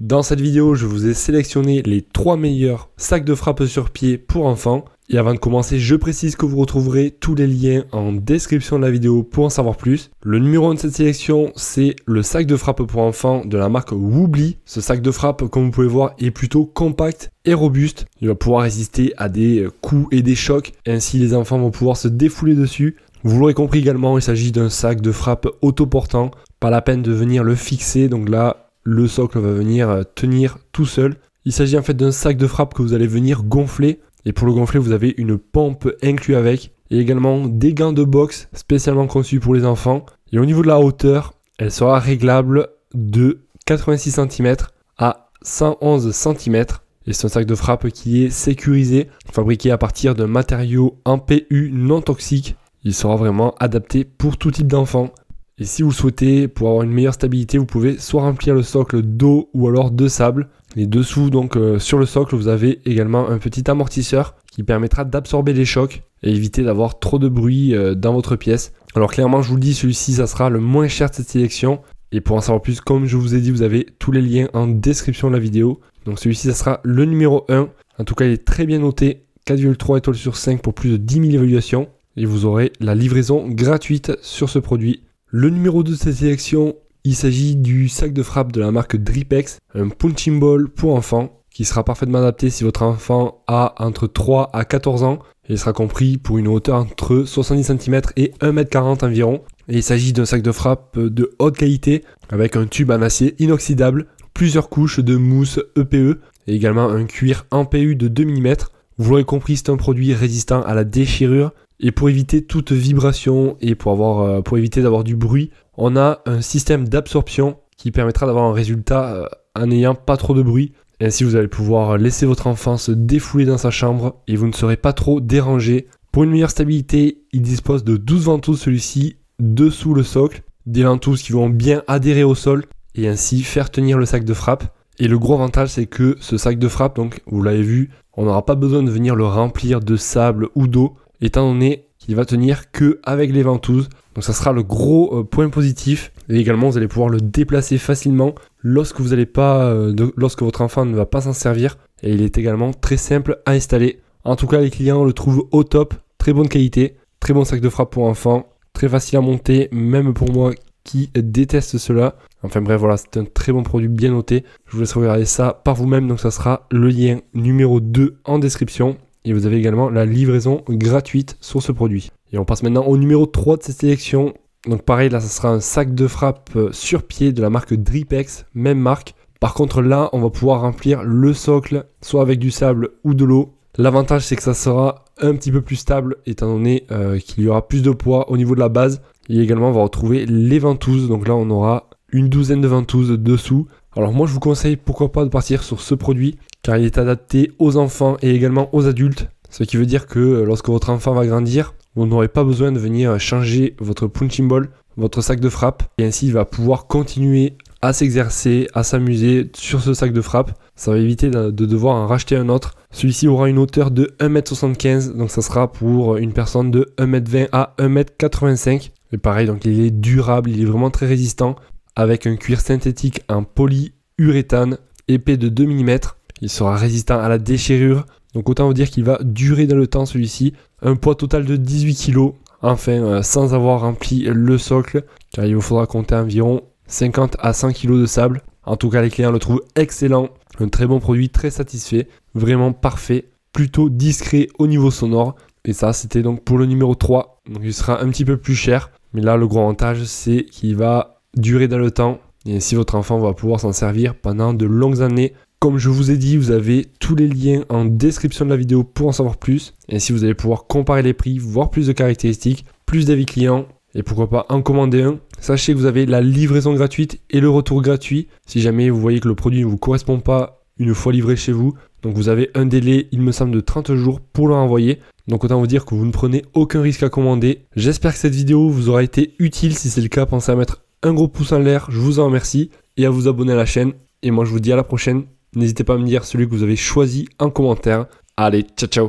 Dans cette vidéo, je vous ai sélectionné les 3 meilleurs sacs de frappe sur pied pour enfants. Et avant de commencer, je précise que vous retrouverez tous les liens en description de la vidéo pour en savoir plus. Le numéro 1 de cette sélection, c'est le sac de frappe pour enfants de la marque Woobly. Ce sac de frappe, comme vous pouvez voir, est plutôt compact et robuste. Il va pouvoir résister à des coups et des chocs. Ainsi, les enfants vont pouvoir se défouler dessus. Vous l'aurez compris également, il s'agit d'un sac de frappe autoportant. Pas la peine de venir le fixer. Donc là, le socle va venir euh, tenir tout seul. Il s'agit en fait d'un sac de frappe que vous allez venir gonfler. Et pour le gonfler, vous avez une pompe inclue avec. Et également des gants de boxe spécialement conçus pour les enfants. Et au niveau de la hauteur, elle sera réglable de 86 cm à 111 cm. Et c'est un sac de frappe qui est sécurisé, fabriqué à partir d'un matériau en PU non toxique. Il sera vraiment adapté pour tout type d'enfant. Et si vous le souhaitez, pour avoir une meilleure stabilité, vous pouvez soit remplir le socle d'eau ou alors de sable. Et dessous, donc euh, sur le socle, vous avez également un petit amortisseur qui permettra d'absorber les chocs et éviter d'avoir trop de bruit euh, dans votre pièce. Alors clairement, je vous le dis, celui-ci, ça sera le moins cher de cette sélection. Et pour en savoir plus, comme je vous ai dit, vous avez tous les liens en description de la vidéo. Donc celui-ci, ça sera le numéro 1. En tout cas, il est très bien noté. 4,3 étoiles sur 5 pour plus de 10 000 évaluations. Et vous aurez la livraison gratuite sur ce produit. Le numéro 2 de cette sélection, il s'agit du sac de frappe de la marque Dripex, un punching ball pour enfants qui sera parfaitement adapté si votre enfant a entre 3 à 14 ans. Et sera compris pour une hauteur entre 70 cm et 1m40 environ. Il s'agit d'un sac de frappe de haute qualité avec un tube en acier inoxydable, plusieurs couches de mousse EPE e et également un cuir en PU de 2 mm. Vous l'aurez compris, c'est un produit résistant à la déchirure et pour éviter toute vibration et pour, avoir, euh, pour éviter d'avoir du bruit, on a un système d'absorption qui permettra d'avoir un résultat euh, en n'ayant pas trop de bruit. ainsi, vous allez pouvoir laisser votre enfant se défouler dans sa chambre et vous ne serez pas trop dérangé. Pour une meilleure stabilité, il dispose de 12 ventouses celui-ci dessous le socle, des ventouses qui vont bien adhérer au sol et ainsi faire tenir le sac de frappe. Et le gros avantage, c'est que ce sac de frappe, donc vous l'avez vu, on n'aura pas besoin de venir le remplir de sable ou d'eau étant donné qu'il va tenir que avec les ventouses. Donc ça sera le gros euh, point positif. Et également, vous allez pouvoir le déplacer facilement lorsque vous n'allez pas, euh, lorsque votre enfant ne va pas s'en servir. Et il est également très simple à installer. En tout cas, les clients le trouvent au top, très bonne qualité, très bon sac de frappe pour enfants, très facile à monter, même pour moi qui déteste cela. Enfin bref, voilà, c'est un très bon produit bien noté. Je vous laisse regarder ça par vous-même. Donc ça sera le lien numéro 2 en description. Et vous avez également la livraison gratuite sur ce produit. Et on passe maintenant au numéro 3 de cette sélection. Donc pareil, là, ça sera un sac de frappe euh, sur pied de la marque Dripex, même marque. Par contre, là, on va pouvoir remplir le socle, soit avec du sable ou de l'eau. L'avantage, c'est que ça sera un petit peu plus stable, étant donné euh, qu'il y aura plus de poids au niveau de la base. Et également, on va retrouver les ventouses. Donc là, on aura une douzaine de ventouses dessous. Alors moi, je vous conseille pourquoi pas de partir sur ce produit car il est adapté aux enfants et également aux adultes. Ce qui veut dire que euh, lorsque votre enfant va grandir, vous n'aurez pas besoin de venir changer votre punching ball, votre sac de frappe, et ainsi il va pouvoir continuer à s'exercer, à s'amuser sur ce sac de frappe. Ça va éviter de, devoir en racheter un autre. Celui-ci aura une hauteur de 1m75, donc ça sera pour une personne de 1m20 à 1m85. Et pareil, donc il est durable, il est vraiment très résistant, avec un cuir synthétique en polyuréthane épais de 2 mm il sera résistant à la déchirure. Donc autant vous dire qu'il va durer dans le temps celui-ci. Un poids total de 18 kg. Enfin, euh, sans avoir rempli le socle, car il vous faudra compter environ 50 à 100 kg de sable. En tout cas, les clients le trouvent excellent. Un très bon produit, très satisfait. Vraiment parfait. Plutôt discret au niveau sonore. Et ça, c'était donc pour le numéro 3. Donc il sera un petit peu plus cher. Mais là, le gros avantage, c'est qu'il va durer dans le temps. Et si votre enfant va pouvoir s'en servir pendant de longues années comme je vous ai dit, vous avez tous les liens en description de la vidéo pour en savoir plus. Et si vous allez pouvoir comparer les prix, voir plus de caractéristiques, plus d'avis clients et pourquoi pas en commander un. Sachez que vous avez la livraison gratuite et le retour gratuit si jamais vous voyez que le produit ne vous correspond pas une fois livré chez vous. Donc vous avez un délai, il me semble, de 30 jours pour le renvoyer. Donc autant vous dire que vous ne prenez aucun risque à commander. J'espère que cette vidéo vous aura été utile. Si c'est le cas, pensez à mettre un gros pouce en l'air. Je vous en remercie. Et à vous abonner à la chaîne. Et moi je vous dis à la prochaine. N'hésitez pas à me dire celui que vous avez choisi en commentaire. Allez, ciao ciao